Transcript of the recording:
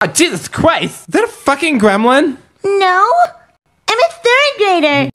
Oh, Jesus Christ! Is that a fucking gremlin? No, I'm a third grader.